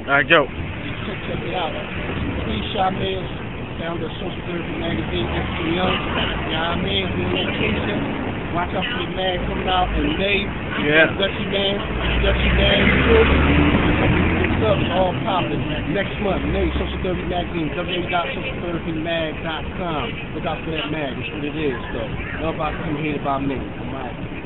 All right, go. Check, check it out. Steve Chavez, founder of Social Therapy Magazine, Extra Young. You know what I mean? We on vacation. Watch out for the man coming out in May. Yeah. Dutchie Man, Dutchie Man, What's up? All popping. Next month, May, Social Therapy Magazine, www.socialtherapymag.com. Look out for that mag. That's what it is, though. Nobody come here about me. All right.